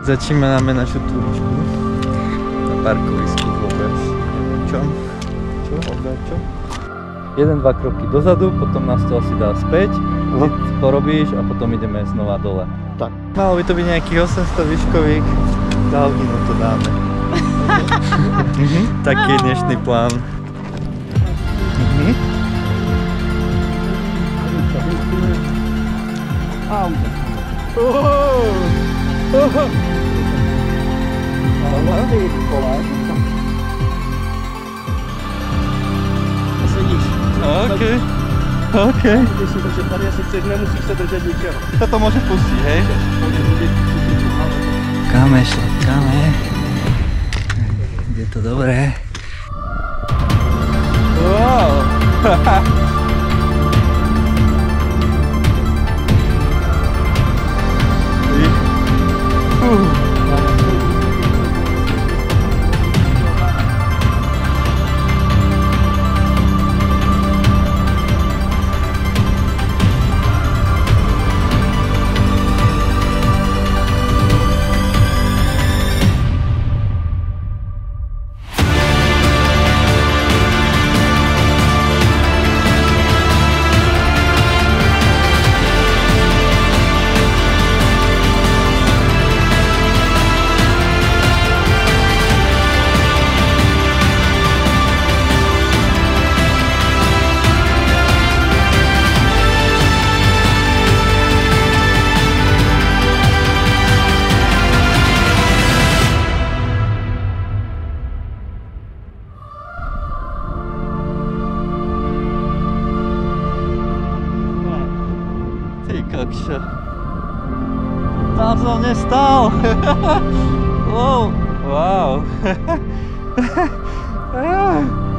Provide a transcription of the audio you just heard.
Začíname našu túričku na parkovisku vôbec. Neviem čom. Čo? Oddať čo? Jeden, dva kroky dozadu, potom nás to asi dá späť. Ty porobíš a potom ideme znova dole. Tak. Malo by to byť nejakých 800 výškových. Za hodinu to dáme. Mhm, Taký je dnešný plán. Sedíš. OK. OK. Když si držet tady, chceš, nemusíš se držet ničeho. Toto môže pustiť, hej? Káme, šlapkáme. Je to dobré. Wow. Ty kokšo. Tam som nestal. wow. Wow.